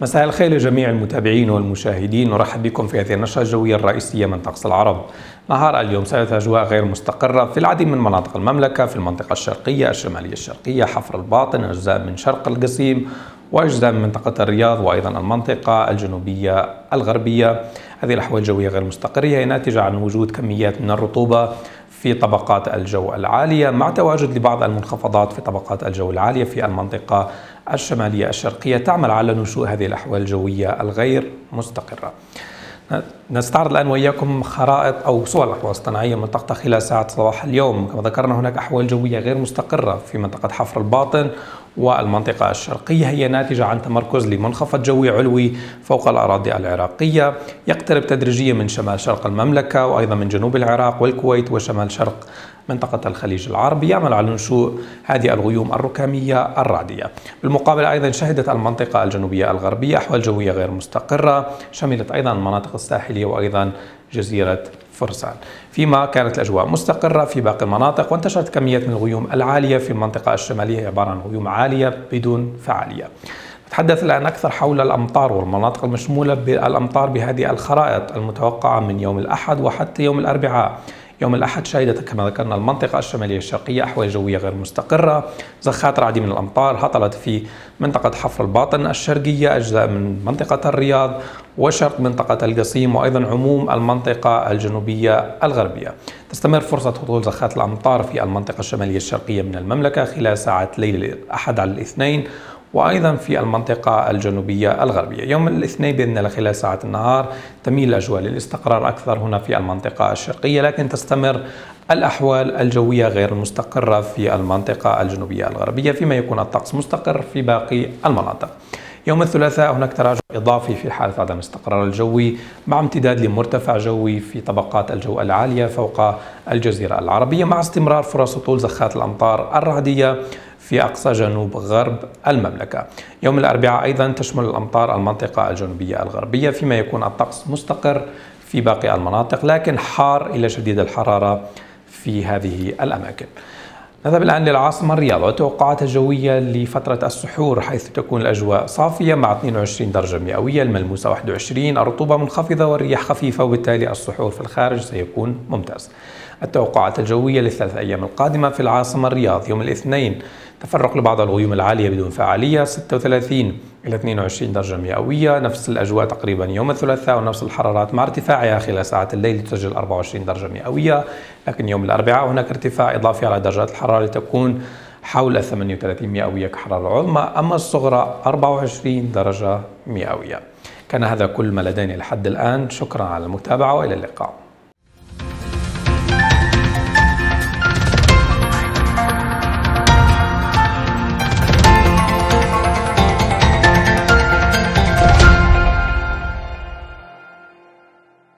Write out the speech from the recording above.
مساء الخير لجميع المتابعين والمشاهدين. نرحب بكم في هذه النشرة الجوية الرئيسية من طقس العرب. نهار اليوم سيرت أجواء غير مستقرة في العديد من مناطق المملكة في المنطقة الشرقية الشمالية الشرقية حفر الباطن أجزاء من شرق القصيم وأجزاء من منطقة الرياض وأيضا المنطقة الجنوبية الغربية. هذه الأحوال الجوية غير مستقرة هي ناتجة عن وجود كميات من الرطوبة في طبقات الجو العالية مع تواجد لبعض المنخفضات في طبقات الجو العالية في المنطقة الشمالية الشرقية تعمل على نشوء هذه الأحوال الجوية الغير مستقرة. نستعرض الآن وإياكم خرائط أو صور الأحوال الصناعية منطقة خلال ساعة صباح اليوم. كما ذكرنا هناك أحوال جوية غير مستقرة في منطقة حفر الباطن والمنطقة الشرقية. هي ناتجة عن تمركز لمنخفض جوي علوي فوق الأراضي العراقية. يقترب تدريجيا من شمال شرق المملكة وأيضا من جنوب العراق والكويت وشمال شرق منطقة الخليج العربي. يعمل على نشوء هذه الغيوم الركامية الرعدية بالمقابل أيضا شهدت المنطقة الجنوبية الغربية أحوال جوية غير مستقرة. شملت أيضا المناطق الساحلية وأيضا جزيرة فرسان. فيما كانت الأجواء مستقرة في باقي المناطق وانتشرت كميات من الغيوم العالية في المنطقة الشمالية. عبارة عن غيوم عالية بدون فعالية. نتحدث الآن أكثر حول الأمطار والمناطق المشمولة بالأمطار بهذه الخرائط المتوقعة من يوم الأحد وحتى يوم الأربعاء. يوم الأحد شهدت كما ذكرنا المنطقة الشمالية الشرقية أحوال جوية غير مستقرة. زخات العديد من الأمطار هطلت في منطقة حفر الباطن الشرقية أجزاء من منطقة الرياض وشرق منطقة القصيم وأيضا عموم المنطقة الجنوبية الغربية. تستمر فرصة هطول زخات الأمطار في المنطقة الشمالية الشرقية من المملكة خلال ساعة ليل الأحد على الاثنين وأيضا في المنطقة الجنوبية الغربية. يوم الاثنين بإذن الله خلال ساعات النهار تميل الأجواء للاستقرار أكثر هنا في المنطقة الشرقية لكن تستمر الأحوال الجوية غير المستقرة في المنطقة الجنوبية الغربية فيما يكون الطقس مستقر في باقي المناطق. يوم الثلاثاء هناك تراجع إضافي في حالة عدم الاستقرار الجوي مع امتداد لمرتفع جوي في طبقات الجو العالية فوق الجزيرة العربية مع استمرار فرص هطول زخات الأمطار الرعدية في أقصى جنوب غرب المملكة. يوم الأربعاء أيضا تشمل الأمطار المنطقة الجنوبية الغربية فيما يكون الطقس مستقر في باقي المناطق لكن حار إلى شديد الحرارة في هذه الأماكن. نذهب الآن للعاصمة الرياض والتوقعات الجوية لفترة السحور حيث تكون الأجواء صافية مع 22 درجة مئوية الملموسة 21 الرطوبة منخفضة والرياح خفيفة وبالتالي السحور في الخارج سيكون ممتاز. التوقعات الجوية للثلاث أيام القادمة في العاصمة الرياض. يوم الاثنين تفرق لبعض الغيوم العالية بدون فعالية 36 إلى 22 درجة مئوية. نفس الأجواء تقريبا يوم الثلاثاء ونفس الحرارات مع ارتفاعها خلال ساعات الليل تسجل 24 درجة مئوية. لكن يوم الأربعاء هناك ارتفاع إضافي على درجات الحرارة لتكون حول 38 مئوية كحرارة العظمى أما الصغرى 24 درجة مئوية. كان هذا كل ما لدينا لحد الآن. شكرا على المتابعة وإلى اللقاء.